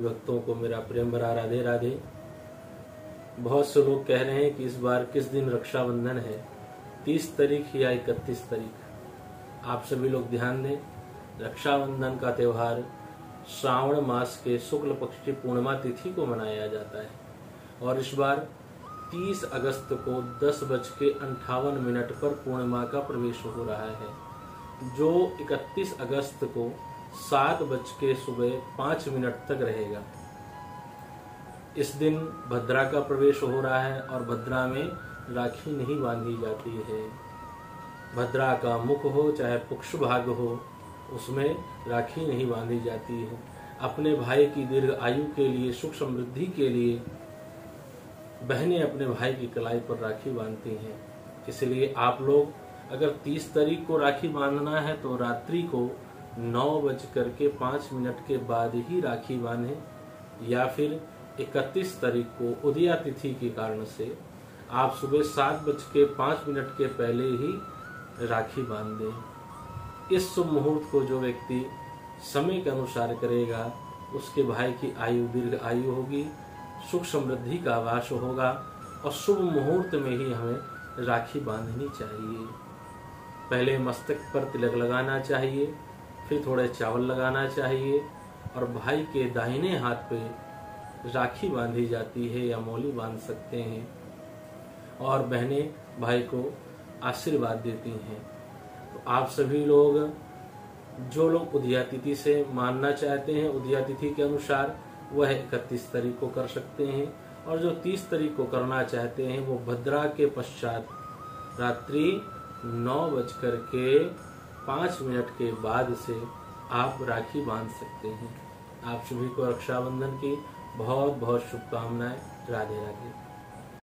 भक्तों को मेरा प्रेम भरा राधे राधे। बहुत से लोग कह रहे हैं कि इस बार किस दिन रक्षाबंधन है? तीस तारीख या इकतीस तारीख? आप सभी लोग ध्यान दें, रक्षाबंधन का त्यौहार श्रावण मास के शुक्ल पक्ष की पूर्णिमा तिथि को मनाया जाता है। और इस बार 30 अगस्त को दस बज के अंठावन मिनट पर पूर्णिमा का प्रवेश हो रहा है। जो 31 अगस्त को सात बज के सुबह पाँच मिनट तक रहेगा। इस दिन भद्रा का प्रवेश हो रहा है और भद्रा में राखी नहीं बांधी जाती है। भद्रा का मुख हो, चाहे पुक्ष भाग हो, उसमें राखी नहीं बांधी जाती है। अपने भाई की दीर्घ आयु के लिए, सुख समृद्धि के लिए बहनें अपने भाई की कलाई पर राखी बांधती हैं। इसलिए आप लोग, अगर 30 तारीख को राखी बांधना है तो रात्रि को नौ बज करके पाँच मिनट के बाद ही राखी बांधे, या फिर इकतीस तारीख को उदया तिथि के कारण से आप सुबह सात बज के पाँच मिनट के पहले ही राखी बाँध। दें इस शुभ मुहूर्त को जो व्यक्ति समय के अनुसार करेगा, उसके भाई की आयु दीर्घ आयु होगी, सुख समृद्धि का आवास होगा, और शुभ मुहूर्त में ही हमें राखी बांधनी चाहिए। पहले मस्तक पर तिलक लगाना चाहिए फिर थोड़े चावल लगाना चाहिए और भाई के दाहिने हाथ पे राखी बांधी जाती है या मौली बाँध सकते हैं। और बहनें भाई को आशीर्वाद देती हैं। तो आप सभी लोग जो लोग उदया तिथि से मानना चाहते हैं, उदया तिथि के अनुसार वह इकतीस तारीख को कर सकते हैं। और जो तीस तारीख को करना चाहते हैं, वो भद्रा के पश्चात रात्रि नौ बजकर के पाँच मिनट के बाद से आप राखी बाँध सकते हैं। आप सभी को रक्षाबंधन की बहुत बहुत शुभकामनाएँ। राधे राधे